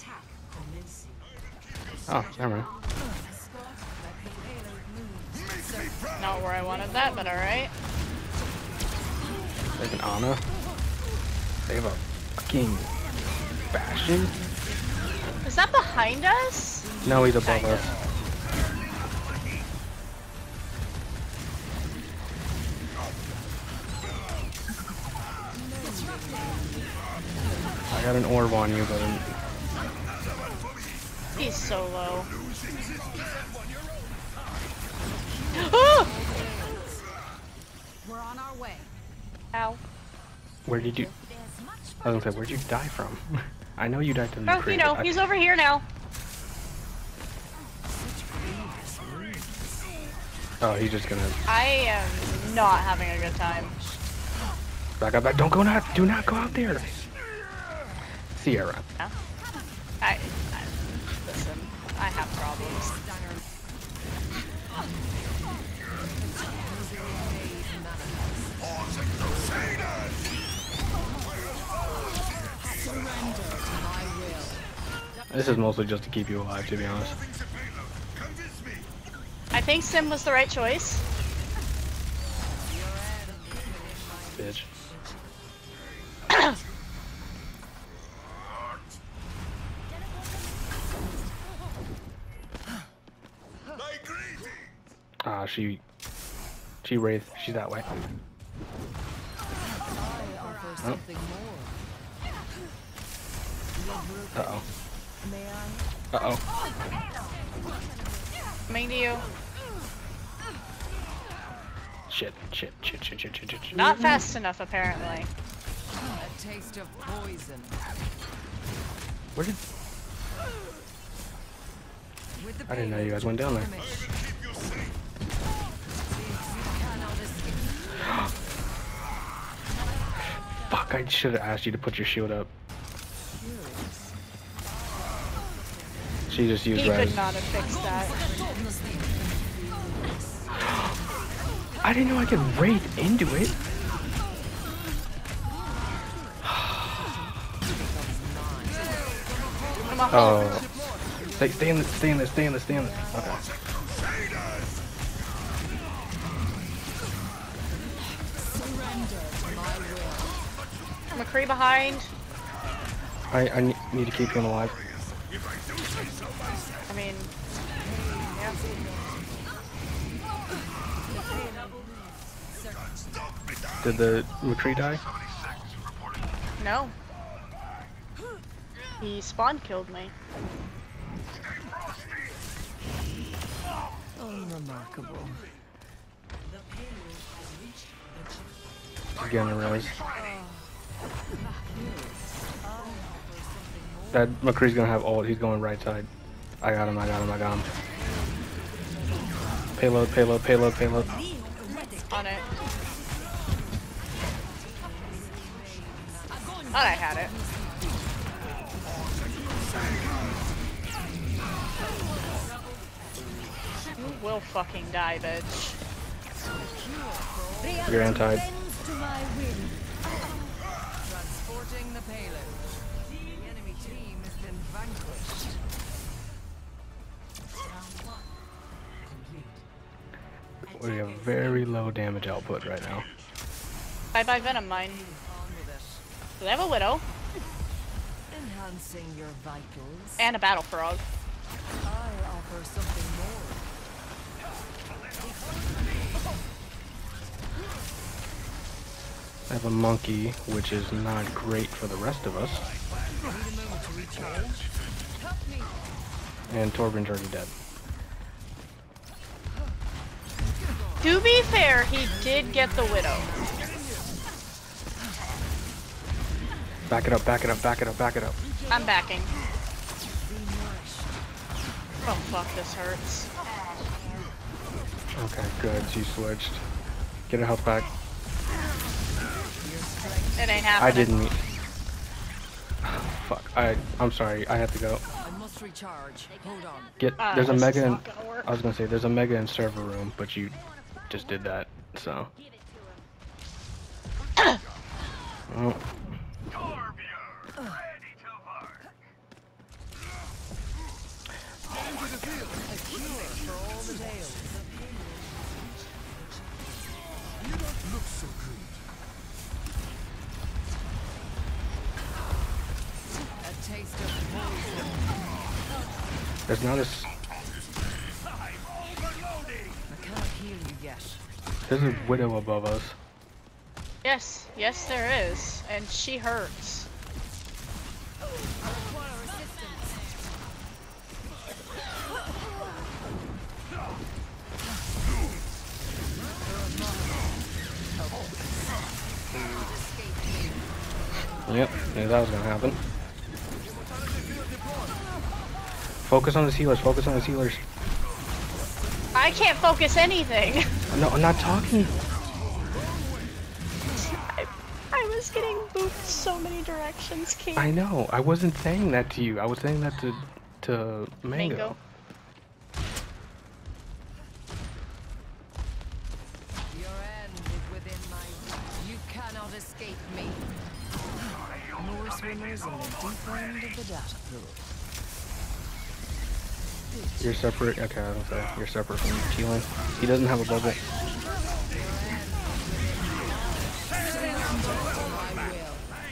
Attack commencing. Oh, never mind. Not where I wanted that, but alright. They have an Ana. They have a fucking Bastion? Is that behind us? No, he's above us. I got an orb on you, but He's so low. We're on our way. Ow. where did you? I was gonna say, where'd you die from? I know you died to the Oh, McCree, you know, but I- he's over here now. Oh, he's just gonna I am not having a good time. back up. Back. Don't go out. Do not go out there. Sierra. I, This is mostly just to keep you alive, to be honest. I think Sim was the right choice. Bitch. She, she wraith. She's that way. Oh. Uh oh. Uh oh. Coming to you. Shit. Shit. Shit. Shit. Shit. Shit. Shit. shit. Not fast enough, apparently. A taste of poison. Where did? I didn't know you guys went down there. Fuck! I should have asked you to put your shield up. She just used He res. could not have fixed that. I didn't know I could wraith into it. Oh. Stay, stay in the, stay in there, stay in there, stay in there. Okay. McCree behind. I, I need to keep him alive. I mean, yeah. Did the McCree die? No. He spawn killed me. Unremarkable. Again, a res. That McCree's gonna have ult. He's going right side. I got him. I got him. I got him. Payload. Payload. Payload. Payload. On it. Thought I had it. You will fucking die, bitch. You're anti. We have very low damage output right now. Bye bye Venom Mine. On with it. Do they have a Widow? Enhancing your vitals. And a Battle Frog. I offer something more. I have a monkey, which is not great for the rest of us. Need a moment to recharge. Help me. And Torbjorn's already dead. To be fair, he did get the Widow. Back it up, back it up, back it up, back it up. I'm backing. Oh fuck, this hurts. Okay, good. She switched. Get her health back. It ain't happening. I didn't. Fuck. I. I'm sorry. I have to go. I must recharge. Hold on. Get. Ah, There's a mega. In, not gonna work. I was gonna say there's a mega in server room, but you just did that. So. Oh. A There's not a. s- I'm overloading. I can't heal you yet. There's a widow above us. Yes, yes there is. And she hurts. Yep, knew that was gonna happen. Focus on the healers. Focus on the healers. I can't focus anything. No, I'm not talking. I, I was getting moved so many directions, Kate. I know. I wasn't saying that to you. I was saying that to to Mango. Mango. Your end is within my reach. You cannot escape me. More swimmers in the deep end of the data pool. You're separate. Okay, I don't say you're separate from Keelan. He doesn't have a bubble.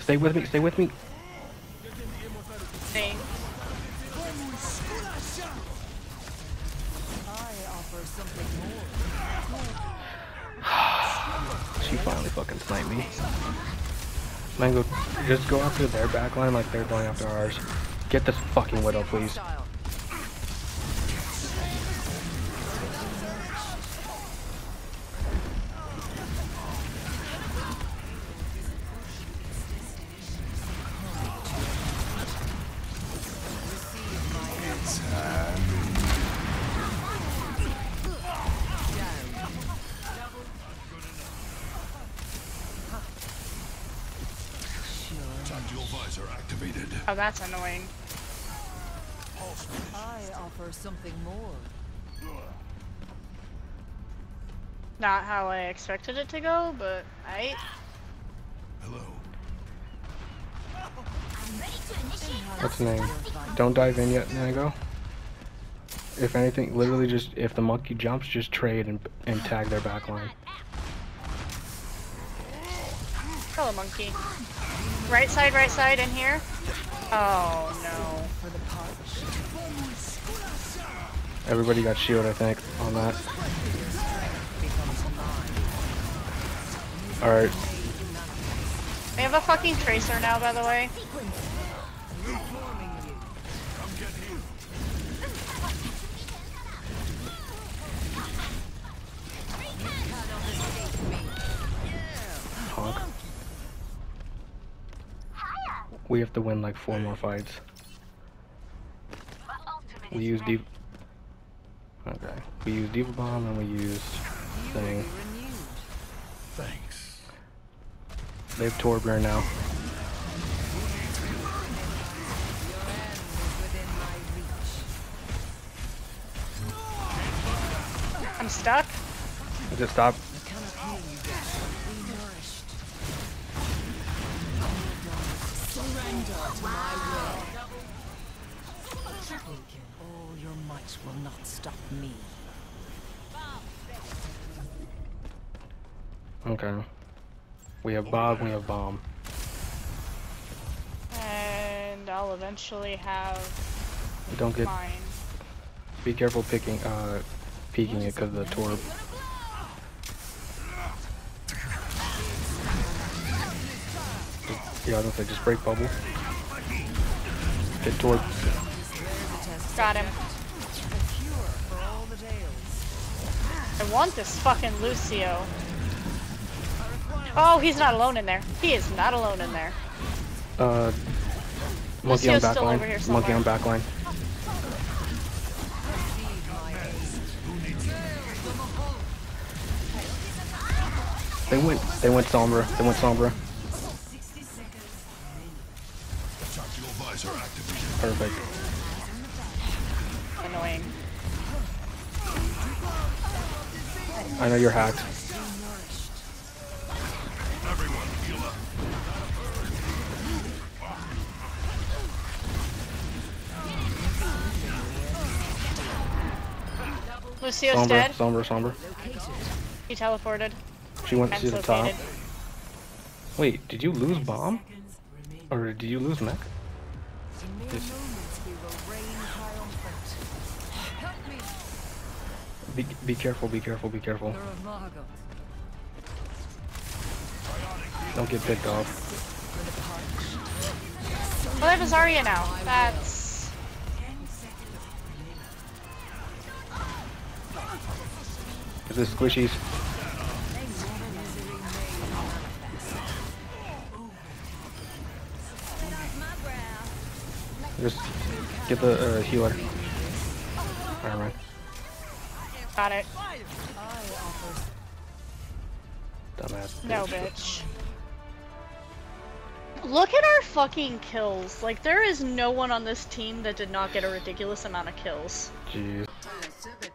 Stay with me. Stay with me. She finally fucking sniped me. Mango, just go after their backline like they're going after ours. Get this fucking widow, please. Oh, that's annoying. I offer something more. Not how I expected it to go, but I. Hello. What's the name? Don't dive in yet, Mango. If anything, literally just if the monkey jumps, just trade and and tag their backline. Hello, monkey. Right side, right side, in here. Oh no. For the punch. Everybody got shield, I think, on that. All right, We have a fucking tracer now, by the way. We have to win like four more fights. We use deep. Okay, we use D.Va Bomb and we used You will be thing. Thanks. They have Torbjorn now. Your end is within my reach. I'm stuck. Just stop. Surrender to my will. Triple kill. All your might will not stop me. Okay. We have Bob. We have Bomb. And I'll eventually have Don't get. mine. Be careful picking. Uh, peeking it because of the Torb. Yeah, I don't say just break bubble. Get Torb. Got him. A cure for all the tales. I want this fucking Lucio. Oh, he's not alone in there. He is not alone in there. Uh, monkey on Lucio's over backline. Monkey on backline. Receive my aid. They went. They went Sombra. They went Sombra. Perfect. Annoying. I know you're hacked. Everyone, heal up. Lucio's Sombra, dead. Sombra, Sombra. He teleported. She went to the top. Wait, did you lose bomb? Or did you lose mech? Be, be careful, be careful, be careful. Mother of Margot. Don't get picked off. Well, I have a Zarya now. That's... Is this squishies? Get the uh, healer. Alright. Got it. Dumbass. No, bitch. Look at our fucking kills. Like, there is no one on this team that did not get a ridiculous amount of kills. Jeez. Circuit